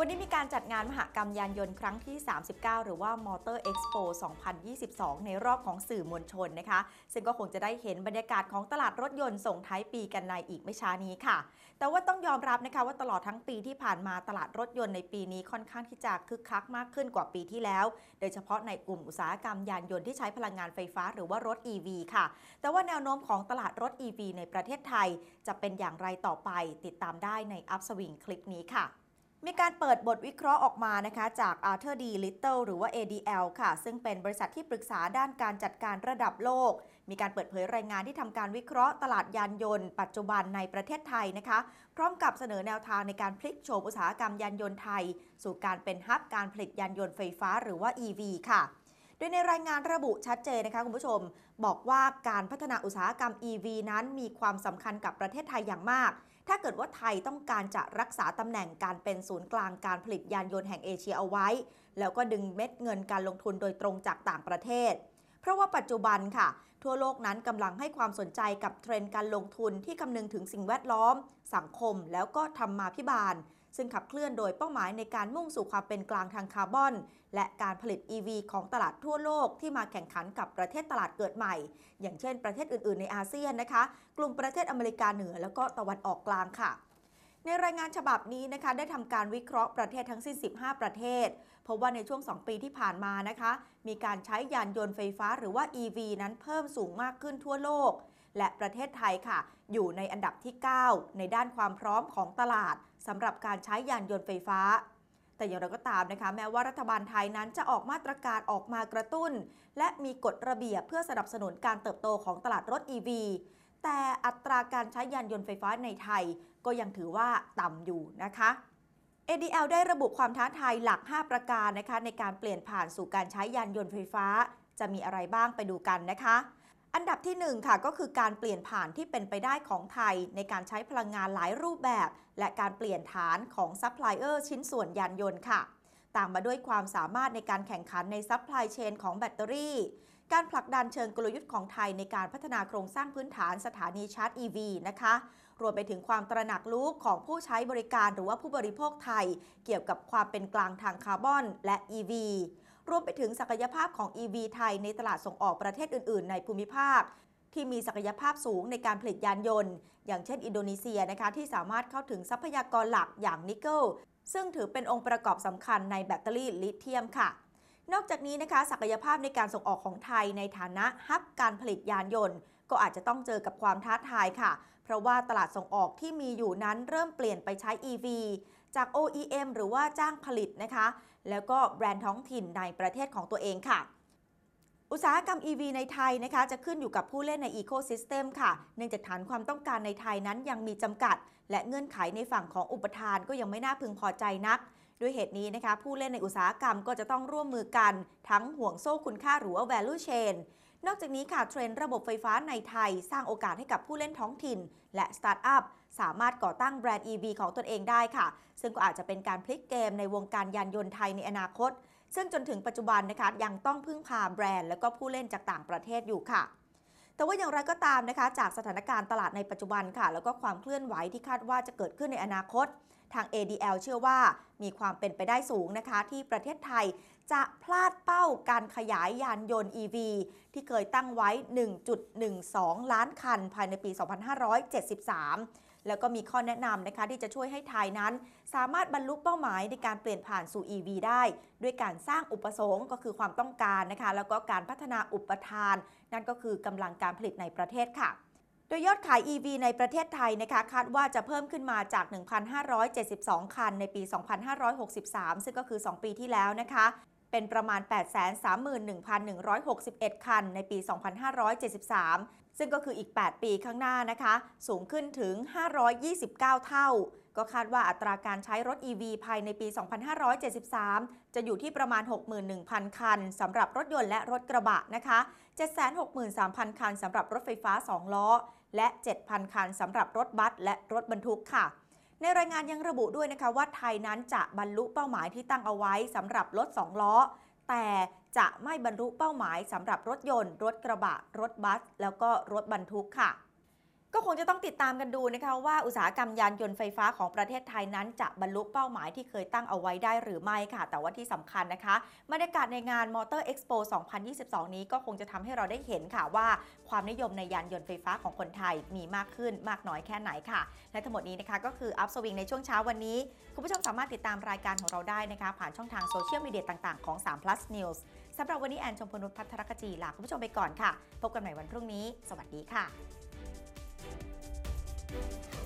วันนี้มีการจัดงานมหกรรมยานยนต์ครั้งที่ 39 หรือว่า Motor Expo 2022 ในรอบของสื่อมวลชนนะคะ ซึ่งก็คงจะได้เห็นบรรยากาศของตลาดรถยนต์ส่งท้ายปีกันในอีกไม่ช้านี้ค่ะ แต่ว่าต้องยอมรับนะคะว่าตลอดทั้งปีที่ผ่านมาตลาดรถยนต์ในปีนี้ค่อนข้างที่จะคึกคักมากขึ้นกว่าปีที่แล้ว โดยเฉพาะในกลุ่มอุตสาหกรรมยานยนต์ที่ใช้พลังงานไฟฟ้าหรือว่ารถ EV ค่ะ แต่ว่าแนวโน้มของตลาดรถ EV ในประเทศไทย จะเป็นอย่างไรต่อไปติดตามได้ในอัพสวิงคลิปนี้ค่ะ มีการเปิดบทวิเคราะห์ออกมานะคะจาก Arthur D. Little หรือว่า ADL ค่ะ ซึ่งเป็นบริษัทที่ปรึกษาด้านการจัดการระดับโลก มีการเปิดเผยรายงานที่ทำการวิเคราะห์ตลาดยานยนต์ปัจจุบันในประเทศไทยนะคะ พร้อมกับเสนอแนวทางในการพลิกโฉมอุตสาหกรรมยานยนต์ไทย สู่การเป็นฮับการผลิตยานยนต์ไฟฟ้าหรือว่า EV ค่ะโดยในรายงานระบุชัดเจนนะคะคุณผู้ชม บอกว่าการพัฒนาอุตสาหกรรม EV นั้นมีความสำคัญกับประเทศไทยอย่างมาก ถ้าเกิดว่าไทยต้องการจะรักษาตำแหน่งการเป็นศูนย์กลางการผลิตยานยนต์แห่งเอเชียเอาไว้ แล้วก็ดึงเม็ดเงินการลงทุนโดยตรงจากต่างประเทศ เพราะว่าปัจจุบันค่ะ ทั่วโลกนั้นกำลังให้ความสนใจกับเทรนด์การลงทุนที่คำนึงถึงสิ่งแวดล้อม สังคมแล้วก็ธรรมาภิบาล ซึ่งขับเคลื่อนโดยเป้าหมายในการมุ่งสู่ความเป็นกลางทางคาร์บอน และการผลิต EV ของตลาดทั่วโลกที่มาแข่งขันกับประเทศตลาดเกิดใหม่ อย่างเช่นประเทศอื่น ๆ ในอาเซียนนะคะ กลุ่มประเทศอเมริกาเหนือแล้วก็ตะวันออกกลางค่ะในรายงานฉบับนี้นะคะได้ทำการวิเคราะห์ประเทศทั้งสิ้น 15 ประเทศ พบว่าในช่วง 2 ปีที่ผ่านมานะคะ มีการใช้ยานยนต์ไฟฟ้าหรือว่า EV นั้นเพิ่มสูงมากขึ้นทั่วโลก และประเทศไทยค่ะ อยู่ในอันดับที่ 9 ในด้านความพร้อมของตลาดสำหรับการใช้ยานยนต์ไฟฟ้า แต่อย่างไรก็ตามนะคะ แม้ว่ารัฐบาลไทยนั้นจะออกมาตรการออกมากระตุ้น และมีกฎระเบียบเพื่อสนับสนุนการเติบโตของตลาดรถ EV แต่อัตราการใช้ยานยนต์ไฟฟ้าในไทยก็ยังถือว่าต่ำอยู่นะคะ ADL ได้ระบุความท้าทายหลัก 5 ประการนะคะในการเปลี่ยนผ่านสู่การใช้ยานยนต์ไฟฟ้า จะมีอะไรบ้างไปดูกันนะคะ อันดับที่ 1 ค่ะก็คือการเปลี่ยนผ่านที่เป็นไปได้ของไทย ในการใช้พลังงานหลายรูปแบบ และการเปลี่ยนฐานของซัพพลายเออร์ชิ้นส่วนยานยนต์ค่ะ ตามมาด้วยความสามารถในการแข่งขันใน supply chain ของแบตเตอรี่ การผลักดันเชิงกลยุทธ์ของไทยในการพัฒนาโครงสร้างพื้นฐานสถานีชาร์จ EV นะคะ รวมไปถึงความตระหนักรู้ของผู้ใช้บริการหรือว่าผู้บริโภคไทย เกี่ยวกับความเป็นกลางทางคาร์บอน และ EV รวมไปถึงศักยภาพของ EV ไทยในตลาดส่งออกประเทศอื่น ๆ ในภูมิภาค ที่มีศักยภาพสูงในการผลิตยานยนต์ อย่างเช่นอินโดนีเซียนะคะที่สามารถเข้าถึงทรัพยากรหลักอย่างนิกเกิลซึ่งถือเป็นองค์ประกอบสำคัญในแบตเตอรี่ลิเธียมค่ะนอกจากนี้นะคะศักยภาพในการส่งออกของไทยในฐานะฮับการผลิตยานยนต์ ก็อาจจะต้องเจอกับความท้าทายค่ะ เพราะว่าตลาดส่งออกที่มีอยู่นั้นเริ่มเปลี่ยนไปใช้ EV จาก OEM หรือว่าจ้างผลิตนะคะ แล้วก็แบรนด์ท้องถิ่นในประเทศของตัวเองค่ะอุตสาหกรรม EV ในไทยนะคะจะขึ้นอยู่กับผู้เล่นใน ecosystem ค่ะ เนื่องจากฐานความต้องการในไทยนั้นยังมีจำกัด และเงื่อนไขในฝั่งของอุปทานก็ยังไม่น่าพึงพอใจนัก ด้วยเหตุนี้นะคะผู้เล่นในอุตสาหกรรมก็จะต้องร่วมมือกัน ทั้งห่วงโซ่คุณค่าหรือว่า value chain นอกจากนี้ค่ะเทรนด์ระบบไฟฟ้าในไทย สร้างโอกาสให้กับผู้เล่นท้องถิ่น และสตาร์ทอัพสามารถก่อตั้งแบรนด์ EV ของตนเองได้ค่ะ ซึ่งก็อาจจะเป็นการพลิกเกมในวงการยานยนต์ไทยในอนาคต ซึ่งจนถึงปัจจุบันนะคะยังต้องพึ่งพาแบรนด์ และก็ผู้เล่นจากต่างประเทศอยู่ค่ะ แต่ว่าอย่างไรก็ตามนะคะ จากสถานการณ์ตลาดในปัจจุบันค่ะ แล้วก็ความเคลื่อนไหวที่คาดว่าจะเกิดขึ้นในอนาคต ทาง ADL เชื่อว่ามีความเป็นไปได้สูงนะคะ ที่ประเทศไทยจะพลาดเป้าการขยายยานยนต์ EV ที่เคยตั้งไว้ 1.12 ล้านคัน ภายในปี 2573 แล้วก็มีข้อแนะนำนะคะที่จะช่วยให้ไทยนั้น สามารถบรรลุเป้าหมายในการเปลี่ยนผ่านสู่ EV ได้ ด้วยการสร้างอุปสงค์ก็คือความต้องการนะคะ แล้วก็การพัฒนาอุปทาน นั่นก็คือกำลังการผลิตในประเทศค่ะโดยยอดขาย EV ในประเทศไทยนะคะคาดว่าจะเพิ่มขึ้นมาจาก 1,572 คันในปี 2563 ซึ่งก็คือ 2 ปีที่แล้วนะคะ เป็นประมาณ 831,161 คันในปี 2573 ซึ่งก็คืออีก 8 ปีข้างหน้านะคะ สูงขึ้นถึง 529 เท่า ก็คาดว่าอัตราการใช้รถ EV ภายในปี 2573 จะอยู่ที่ประมาณ 61,000 คันสำหรับรถยนต์และรถกระบะนะคะ 763,000 คันสำหรับรถไฟฟ้า 2 ล้อ และ 7,000 คันสำหรับรถบัสและรถบรรทุกค่ะ ในรายงานยังระบุด้วยนะคะว่าไทยนั้นจะบรรลุเป้าหมายที่ตั้งเอาไว้สำหรับรถ 2 ล้อ แต่จะไม่บรรลุเป้าหมายสำหรับรถยนต์ รถกระบะ รถบัส แล้วก็รถบรรทุกค่ะ ก็คงจะต้องติดตามกันดูนะคะว่าอุตสาหกรรมยานยนต์ไฟฟ้าของประเทศไทยนั้น จะบรรลุเป้าหมายที่เคยตั้งเอาไว้ได้หรือไม่ค่ะ แต่ว่าที่สำคัญนะคะบรรยากาศในงาน Motor Expo 2022 นี้ก็คงจะทำให้เราได้เห็นค่ะว่า ความนิยมในยานยนต์ไฟฟ้าของคนไทยมีมากขึ้นมากน้อยแค่ไหนค่ะ และทั้งหมดนี้นะคะก็คืออัพสวิงในช่วงเช้าวันนี้ คุณผู้ชมสามารถติดตามรายการของเราได้นะคะผ่านช่องทางโซเชียลมีเดียต่างๆของ3 plus news สำหรับวันนี้แอนชมพนุษย์พัทรกจีลาคุณผู้ชมไปก่อนค่ะ พบกันใหม่วันพรุ่งนี้ สวัสดีค่ะ Thank you.